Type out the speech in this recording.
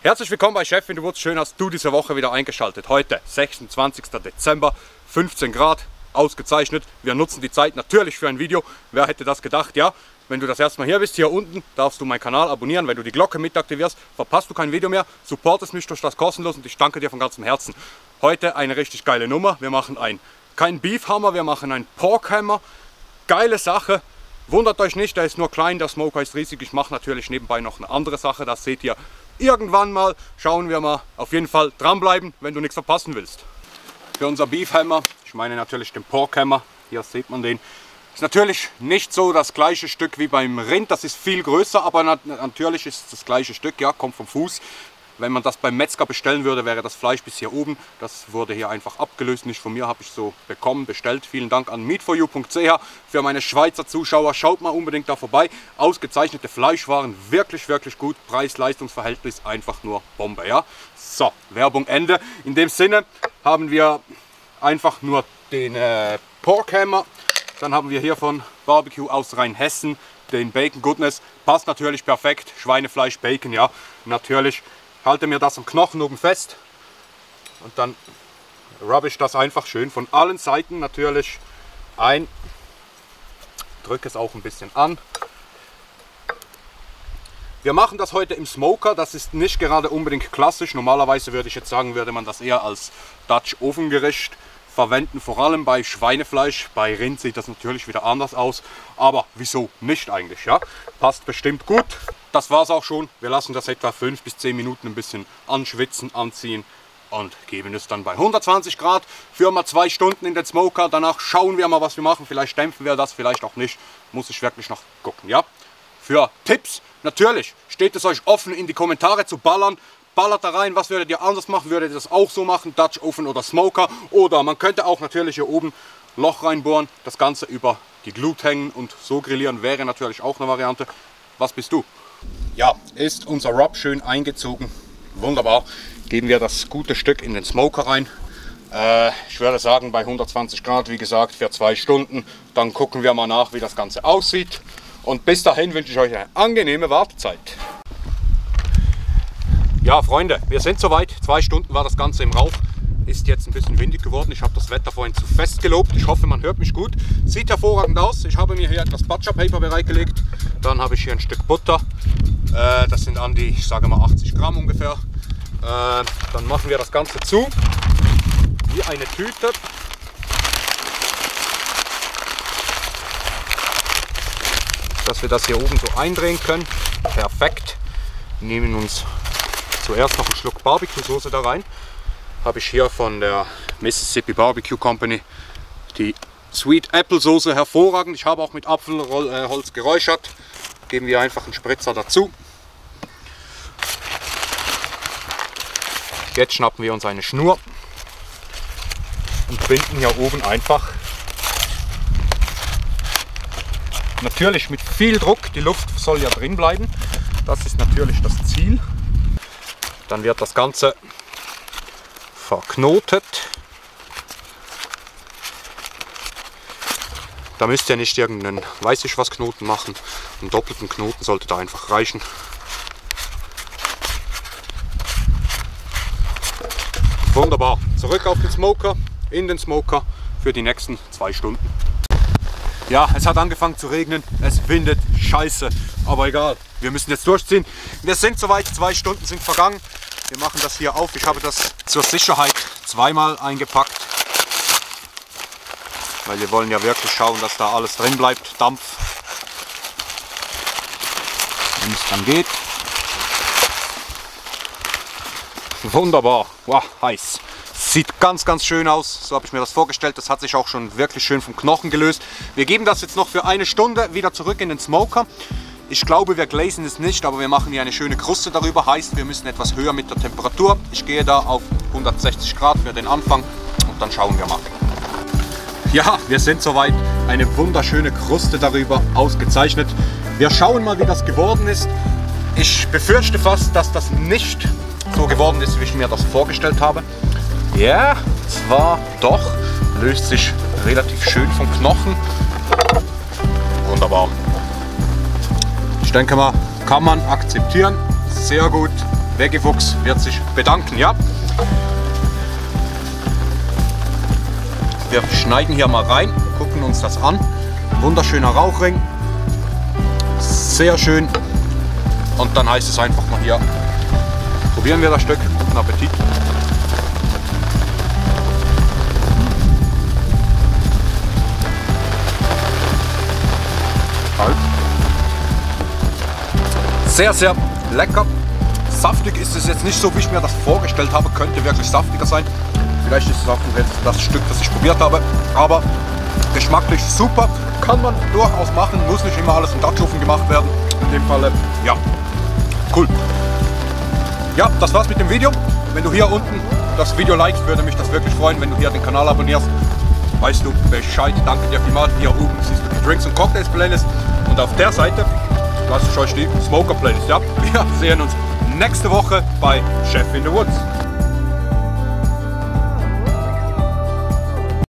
Herzlich willkommen bei Chefin, du wurdest schön, hast du diese Woche wieder eingeschaltet. Heute, 26. Dezember, 15 Grad, ausgezeichnet. Wir nutzen die Zeit natürlich für ein Video. Wer hätte das gedacht? Ja, wenn du das erste Mal hier bist, hier unten, darfst du meinen Kanal abonnieren. Wenn du die Glocke mit aktivierst, verpasst du kein Video mehr. Supportest mich durch das kostenlos und ich danke dir von ganzem Herzen. Heute eine richtig geile Nummer. Wir machen ein, kein Beefhammer, wir machen ein Porkhammer. Geile Sache. Wundert euch nicht, der ist nur klein, der Smoker ist riesig. Ich mache natürlich nebenbei noch eine andere Sache, das seht ihr irgendwann mal. Schauen wir mal. Auf jeden Fall dranbleiben, wenn du nichts verpassen willst. Für unser Beefhammer, ich meine natürlich den Porkhammer, hier sieht man den, ist natürlich nicht so das gleiche Stück wie beim Rind, das ist viel größer, aber natürlich ist es das gleiche Stück, ja, kommt vom Fuß. Wenn man das beim Metzger bestellen würde, wäre das Fleisch bis hier oben. Das wurde hier einfach abgelöst, nicht von mir, habe ich so bekommen, bestellt. Vielen Dank an meatforyou.ch für meine Schweizer Zuschauer. Schaut mal unbedingt da vorbei. Ausgezeichnete Fleischwaren, wirklich, wirklich gut. Preis-Leistungsverhältnis einfach nur Bombe, ja. So, Werbung Ende. In dem Sinne haben wir einfach nur den äh, Porkhammer dann haben wir hier von Barbecue aus Rheinhessen den Bacon Goodness. Passt natürlich perfekt. Schweinefleisch, Bacon, ja. Natürlich halte mir das am Knochen oben fest. Und dann rubbe ich das einfach schön von allen Seiten natürlich ein. Drücke es auch ein bisschen an. Wir machen das heute im Smoker, das ist nicht gerade unbedingt klassisch. Normalerweise würde ich jetzt sagen, würde man das eher als Dutch Ofengericht verwenden, vor allem bei Schweinefleisch. Bei Rind sieht das natürlich wieder anders aus, aber wieso nicht eigentlich, ja? Passt bestimmt gut. Das war es auch schon. Wir lassen das etwa 5 bis 10 Minuten ein bisschen anschwitzen, anziehen und geben es dann bei 120 Grad für mal zwei Stunden in den Smoker. Danach schauen wir mal, was wir machen. Vielleicht dämpfen wir das, vielleicht auch nicht. Muss ich wirklich noch gucken, ja? Für Tipps, natürlich, steht es euch offen in die Kommentare zu ballern ballert da rein, was würdet ihr anders machen? Würdet ihr das auch so machen, Dutch Oven oder Smoker? Oder man könnte auch natürlich hier oben Loch reinbohren, das Ganze über die Glut hängen und so grillieren wäre natürlich auch eine Variante. Was bist du? Ja, ist unser Rub schön eingezogen. Wunderbar. Geben wir das gute Stück in den Smoker rein. Äh, ich würde sagen bei 120 Grad, wie gesagt, für zwei Stunden. Dann gucken wir mal nach, wie das Ganze aussieht. Und bis dahin wünsche ich euch eine angenehme Wartezeit. Ja, Freunde, wir sind soweit. Zwei Stunden war das Ganze im Rauch. Ist jetzt ein bisschen windig geworden. Ich habe das Wetter vorhin zu fest gelobt. Ich hoffe, man hört mich gut. Sieht hervorragend aus. Ich habe mir hier etwas Butcher Paper bereitgelegt. Dann habe ich hier ein Stück Butter. Äh, das sind an die, ich sage mal 80 Gramm ungefähr. Äh, dann machen wir das Ganze zu. Wie eine Tüte. Dass wir das hier oben so eindrehen können. Perfekt. Nehmen uns zuerst noch einen Schluck Barbecue-Soße da rein. Habe ich hier von der Mississippi Barbecue Company die Sweet Apple Soße hervorragend. Ich habe auch mit Apfelholz geräuchert. Geben wir einfach einen Spritzer dazu. Jetzt schnappen wir uns eine Schnur und binden hier oben einfach natürlich mit viel Druck. Die Luft soll ja drin bleiben. Das ist natürlich das Ziel. Dann wird das Ganze verknotet. Da müsst ihr nicht irgendeinen weiß ich was Knoten machen. Einen doppelten Knoten sollte da einfach reichen. Wunderbar. Zurück auf den Smoker, in den Smoker für die nächsten zwei Stunden. Ja, es hat angefangen zu regnen, es windet scheiße, aber egal, wir müssen jetzt durchziehen. Wir sind soweit, zwei Stunden sind vergangen. Wir machen das hier auf. Ich habe das zur Sicherheit zweimal eingepackt, weil wir wollen ja wirklich schauen, dass da alles drin bleibt, Dampf, wenn es dann geht. Wunderbar, wow, heiß. Sieht ganz, ganz schön aus. So habe ich mir das vorgestellt. Das hat sich auch schon wirklich schön vom Knochen gelöst. Wir geben das jetzt noch für eine Stunde wieder zurück in den Smoker. Ich glaube, wir glazen es nicht, aber wir machen hier eine schöne Kruste darüber. Heißt, wir müssen etwas höher mit der Temperatur. Ich gehe da auf 160 Grad für den Anfang und dann schauen wir mal. Ja, wir sind soweit. Eine wunderschöne Kruste darüber, ausgezeichnet. Wir schauen mal, wie das geworden ist. Ich befürchte fast, dass das nicht so geworden ist, wie ich mir das vorgestellt habe. Ja, zwar doch, löst sich relativ schön vom Knochen. Wunderbar. Ich denke mal, kann man akzeptieren. Sehr gut. Vegifuchs wird sich bedanken, ja? Wir schneiden hier mal rein, gucken uns das an. Wunderschöner Rauchring. Sehr schön. Und dann heißt es einfach mal hier, probieren wir das Stück. Guten Appetit. Sehr, sehr lecker. Saftig ist es jetzt nicht so, wie ich mir das vorgestellt habe. Könnte wirklich saftiger sein. Vielleicht ist es auch das Stück, das ich probiert habe. Aber geschmacklich super. Kann man durchaus machen. Muss nicht immer alles im Dachsofen gemacht werden. In dem Falle, ja, cool. Ja, das war's mit dem Video. Wenn du hier unten das Video likest, würde mich das wirklich freuen. Wenn du hier den Kanal abonnierst, weißt du Bescheid. Danke dir vielmals. Hier oben siehst du die Drinks und Cocktails Playlist. Und auf der Seite lasse ich euch die Smoker Playlist. Ja, wir sehen uns nächste Woche bei Chef in the Woods.